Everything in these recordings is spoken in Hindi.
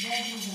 That is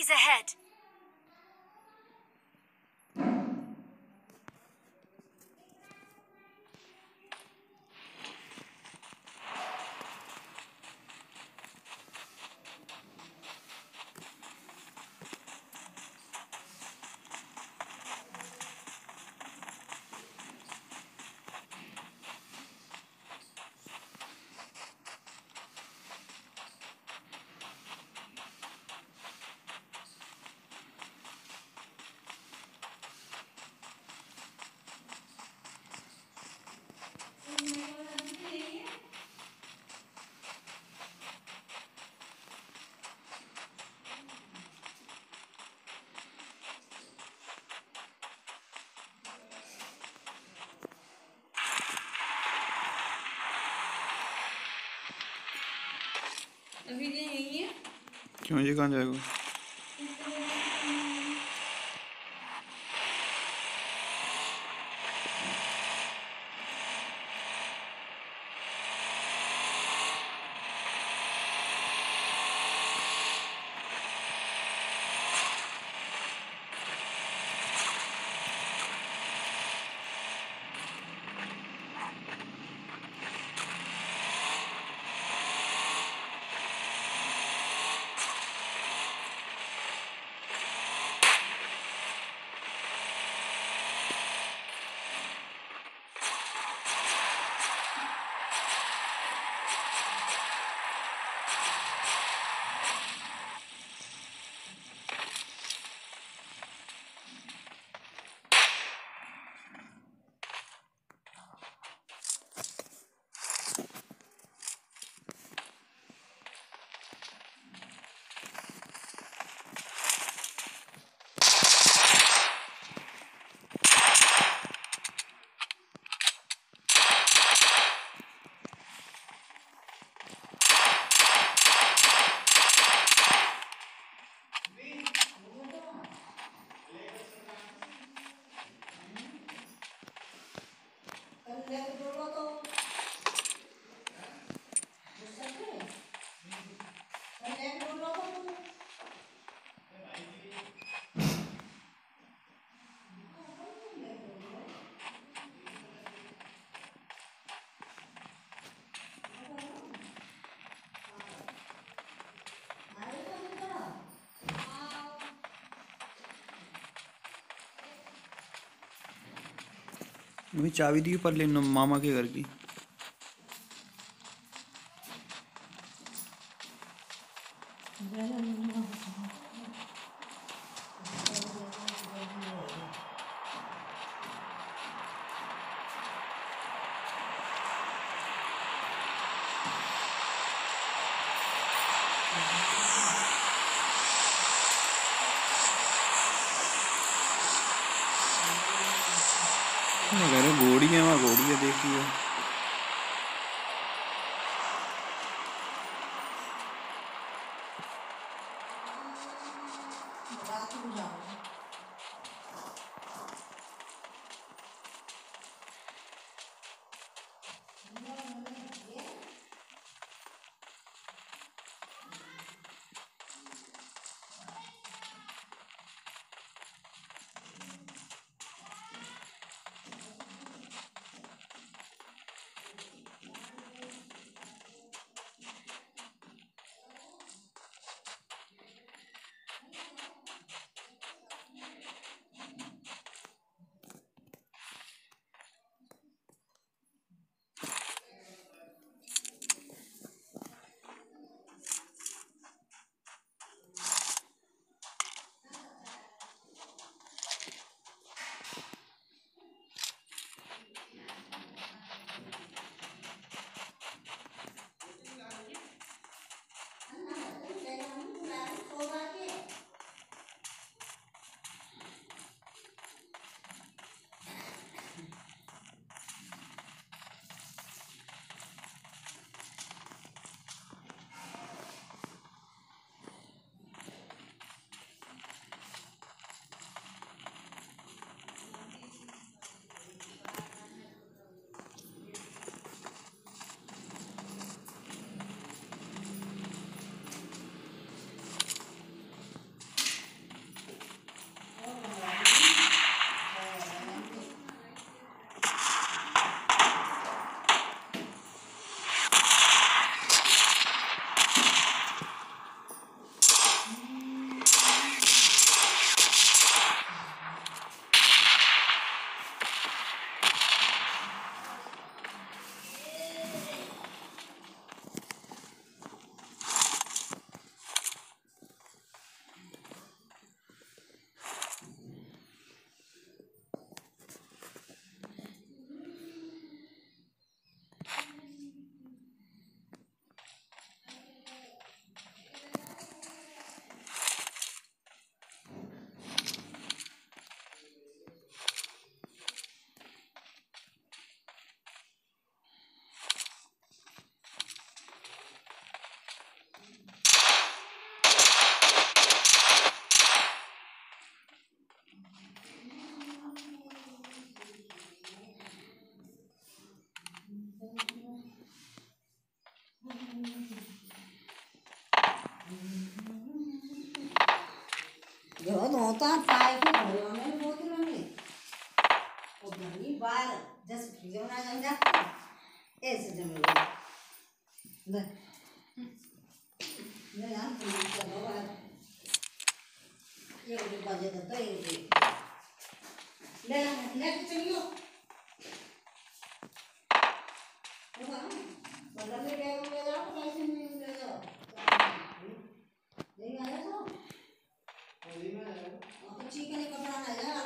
Enemies ahead! अभी यही है क्यों? ये कहाँ जाएगा? अभी चाबी दी पर लेना मामा के घर की। देखिए वहाँ है देखिए Yeah. 수술 정말 정작 애수 좀 이거 네 내가 안 보니까 뭐가 여기 가져다 또 여기 내가 내가 좀요 뭐가 뭐가 내가 내가 하고 말씀드린 거예요 내가 해서 어디만 해요 어 지금 이거 하나 해요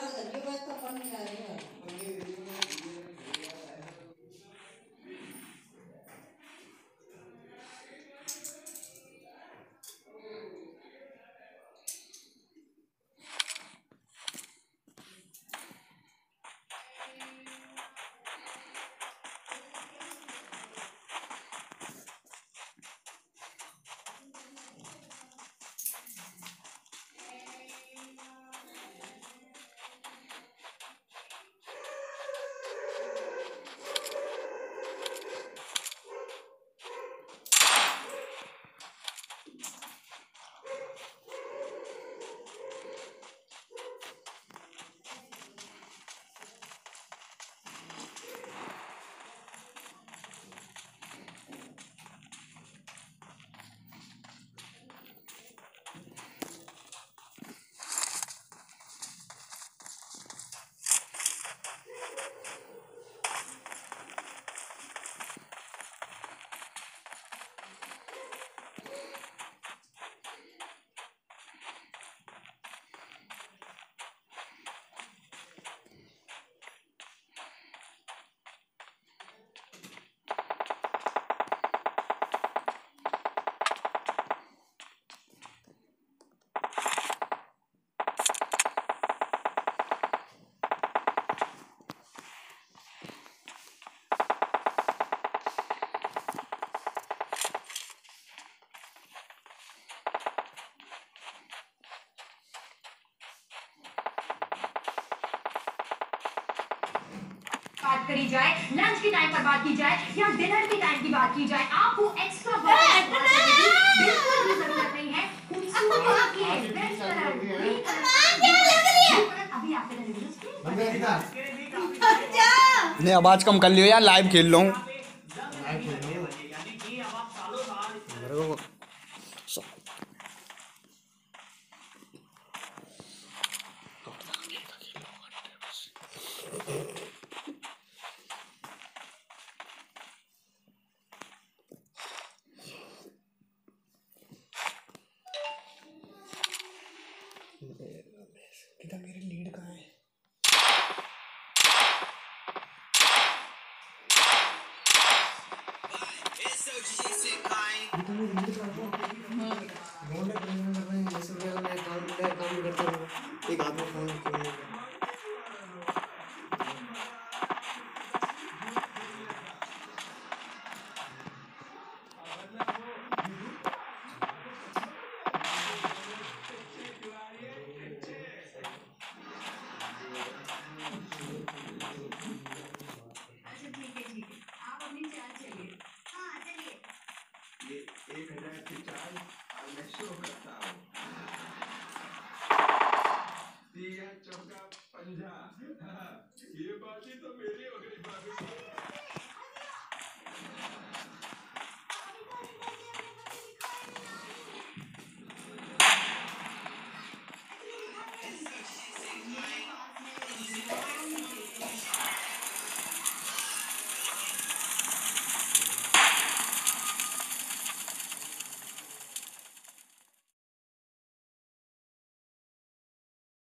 करी जाए लंच के टाइम पर बात की जाए या डिनर के टाइम की बात की जाए आपको एक्स्ट्रा बिल्कुल भी ज़रूरत नहीं है। आपके टेलीविज़न नहीं आवाज़ कम कर लियो यार लाइव खेल लो? यानी மூணு